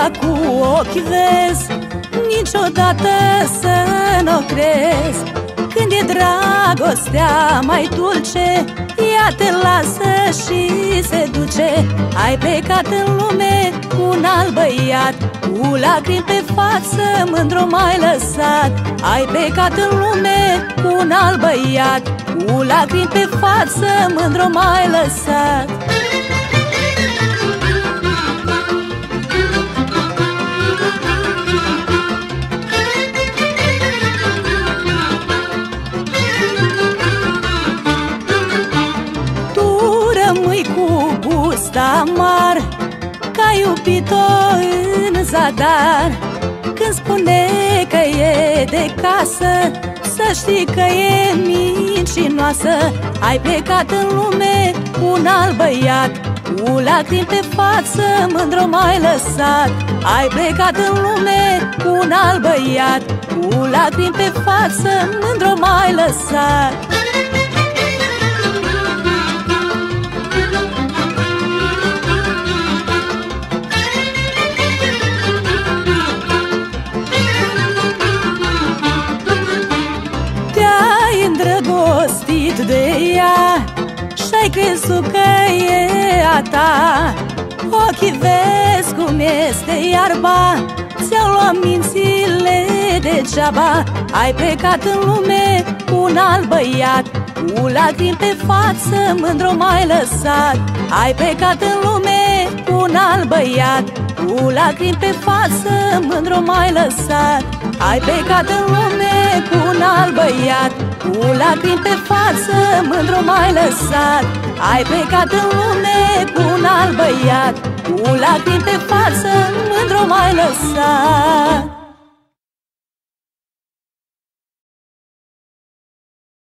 ochi vezi Niciodată să nu crezi. Când e dragostea mai dulce Ea te lasă și se duce. Ai plecat în lume cu un alt băiat Cu lacrimi pe față, mândru mai lăsat. Ai plecat în lume cu un alt băiat Cu lacrimi pe față, mândru mai lăsat gust amar Ca iubit-o în zadar. Când spune că e de casă Să știi că e mincinoasă. Ai plecat în lume cu un alt băiat Cu lacrimi pe față, mândru mai lăsat. Ai plecat în lume cu un alt băiat Cu lacrimi pe față, mândru mai lăsat de ea Și-ai crezut că e a ta. Ochii vezi cum este iarba Ți-au luat mințile degeaba. Ai plecat în lume cu un alt băiat Cu lacrimi pe față, mândru mai lăsat. Ai plecat în lume cu un alt băiat Cu lacrimi pe față, mândru mai lăsat. Ai plecat în lume cu un alt băiat Cu lacrimi pe față, mândru mai lăsat. Ai plecat în lume cu un alt băiat Cu lacrimi pe față, mândru mai lăsat